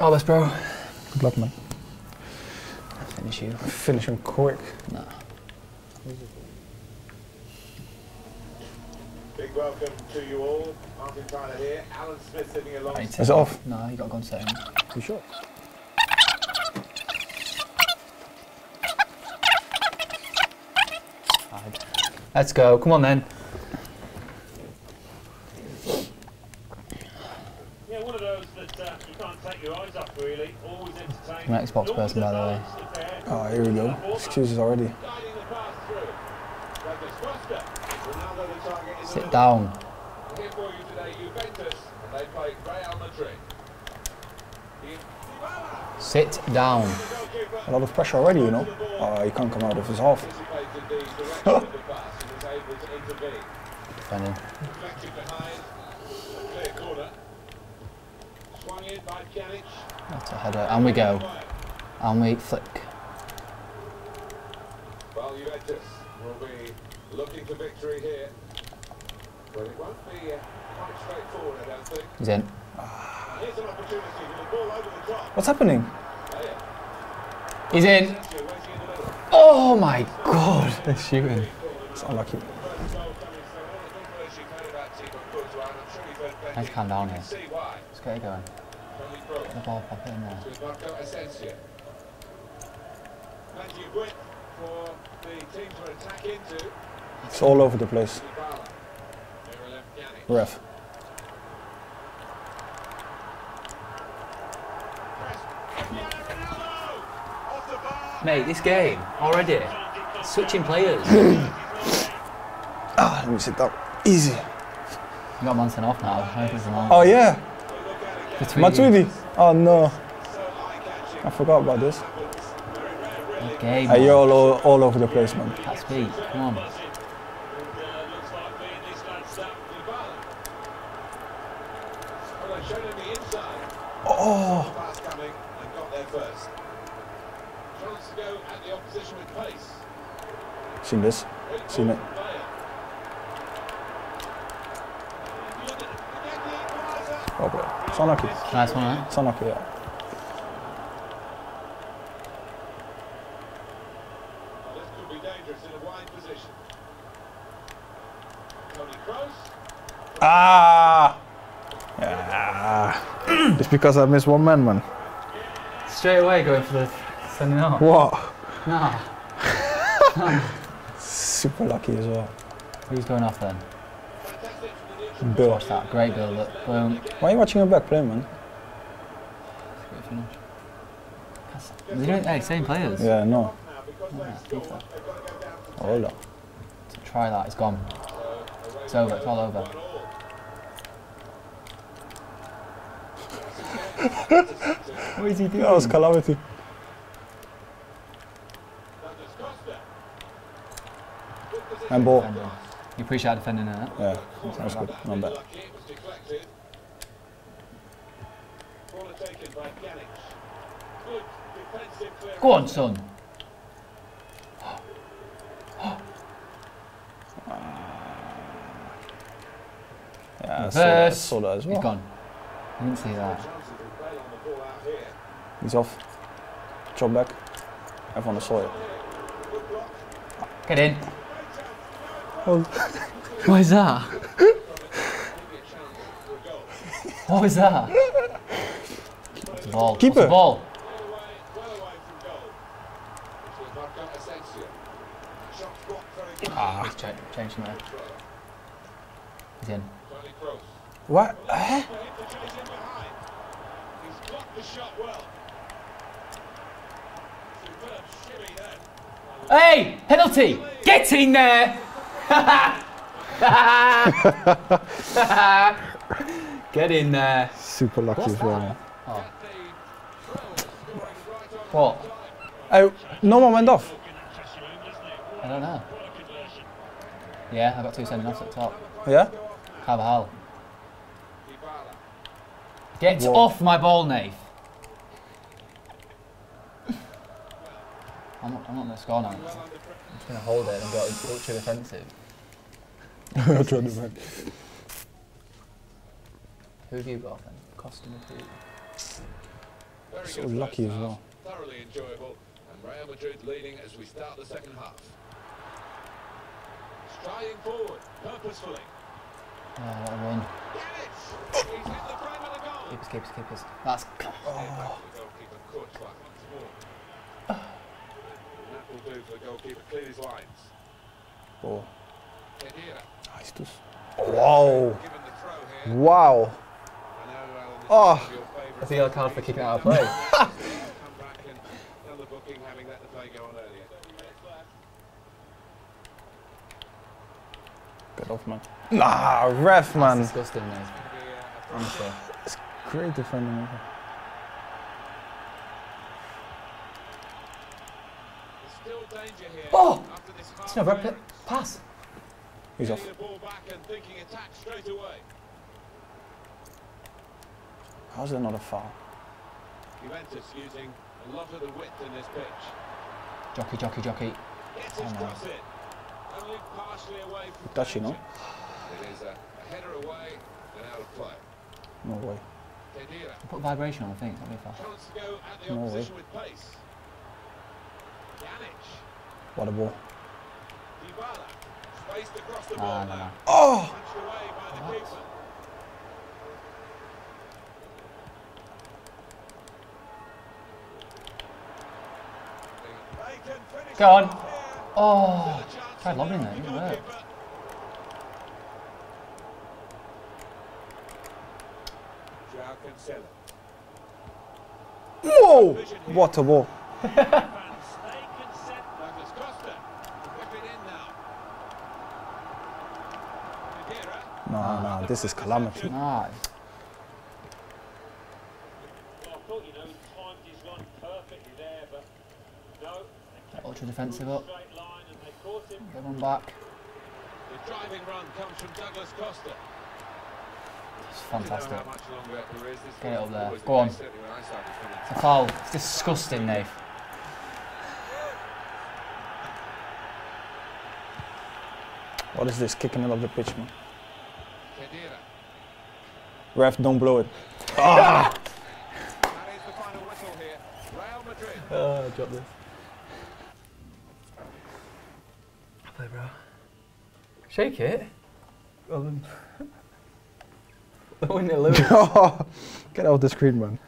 All best, bro. Good luck, man. Finish you. Finish him quick. Nah. Big welcome to you all. Martin Tyler here. Alan Smith sitting along. I need to Is it off? No, you got to go on setting. You sure? Let's go. Come on then. Yeah, one of those that uh, you can't take your eyes off really. Always entertaining. I'm an Xbox person, by the way. Oh, here we go. Excuses already. Guiding the pass through. Douglas Costa. Ronaldo the target in the Sit down. Here for you today, Juventus. And they play Real Madrid. Dybala, Sit down. A lot of pressure already, you know. Oh, he can't come out of his half. anticipated the direction of the pass and was able to intervene. Defending. Deflected behind. A clear corner. Swung in by Pjanic. That's a header. And we go. And we flick. Well, Juventus will be looking for victory here. But it won't be uh, quite straightforward, I don't think. He's in. Here's an opportunity with the ball over the top. What's happening? He's in. Asensio waiting in the middle. Oh my god. They're shooting. It's unlucky. Goal coming through. All the good words you've heard about Thibaut Courtois, and I'm sure you've heard plenty. Nice calm down here. can see why. Let's get it going. Toni Kroos Get the ball pop in there. Marco Asensio. Plenty of width for the team to attack into. It's all over the place. Dybala. Miralem Pjanic. Ref. Cristiano Ronaldo! Off the bar! Mate, this game already. Switching players. Ah, let me sit down. Easy. You got Manson off now. I think it's an Oh, yeah. Matuidi. Oh, no. I forgot about this. Game. Hey, you're all, o- all over the place, man. That speed. Come on. Oh. Like being this lad Sam Dybala. Well, they showed him the inside. Oh, Pass coming and got there first. Chance to go at the opposition with pace. seen this. Seen it. Oh, bro. It's unlucky. Nice one, eh? It's unlucky, yeah. This could be dangerous in a wide position. Toni Kroos. Ah! Yeah. it's because I missed one man, man. Straight away going for the sending off. What? Nah. Super lucky as well. Who's going off then? Bill. Watch that. Great build up. Boom. Why are you watching a back play, man? Great finish. They're doing hey, same players. Yeah, no. Yeah. Hold on. Try that. It's gone. It's over. It's all over. what is he doing? That was calamity. Douglas Costa. And ball. You appreciate defending it. Yeah, sounds good. Not bad. Lucky it was deflected. Corner taken by Pjanic. Good defensive clearance. Go on, son. Yeah, I saw that, saw that as He's well. gone. I didn't see that. Chances of play on the ball. He's off. Drop back. Everyone saw it. Get in. What is that? Maybe a chance for a goal. What was that? It's a ball. Keeper. What's the ball? Well away, well away from goal. To Marco Asensio. Shot blocked very good. Ah. He's cha- changed from there. He's in. What? Eh? For him to chase in behind. He's blocked the shot well. Superb shimmy there. Hey! Penalty! Get in there! Get in there. Super lucky as well. man. What? Hey, no one went off. I don't know. Yeah, I've got two sending offs at the top. Yeah? Carvajal. Dybala. Get What? off my ball, Nath. I'm not, I'm not going to score now. I'm just going to hold it and go ultra defensive. Try to back. Who have you got then? Costa Midfield. very So good lucky as well. Thoroughly enjoyable, and Real Madrid leading as we start the second half. Striding forward, purposefully. Oh, what a run. Pjanic! He's hit the frame of the goal. Keepers, keepers, keepers. That's. Steer back to the oh. goalkeeper, Courtois once more. And that will do for the goalkeeper, clear his lines. Ball. Khedira, Nice. Dus. Wow. given the throw. Wow. I know, Alan, this is Oh. one of your favourites. That's a yellow card for kicking out of play. Come back and done booking, having let the play go on earlier. Get off, man. Nah, ref, That's man. disgusting, mate. Could be, uh, a Honestly. Great defending. man. Still danger here. Oh! After this It's no red half-hour. Pass. He's off. Getting the ball back and thinking attack straight away. How's that not a foul? Juventus using a lot of the width in this pitch. Jockey, jockey, jockey. Gets Oh, no. in. Only partially away from Touchy, no? danger. It is a, a header away and out of play. No way. Khedira. Put vibration on thing. It's not very fast. Chance to go at the No way. with pace. What a ball. Dybala. Spaced across the ball no, no. Oh! Punched away by What? keeper. They can finish Go on. it. Oh. Still a chance Tried lobbing the there. It didn't work. goalkeeper. Joao Cancelo. Whoa! What a ball. Douglas Costa. Whipping in now. Madeira. No, no, this is calamity. Nice. Well, I thought, you know, he timed his run perfectly there, but no. Get ultra defensive up. Straight line and they caught him. Get one back. The driving run comes from Douglas Costa. It's I don't know fantastic. how much longer there is. This Get it up there. Go on. case, certainly when I started from It's a foul. It's disgusting, Nave. What is this? Kicking it off the pitch, man. Khedira. Ref, don't blow it. That is the final whistle here. Real Madrid. Oh, drop this. Play, bro. Shake it. Well, then. Wouldn't it lose? Get off the screen, man.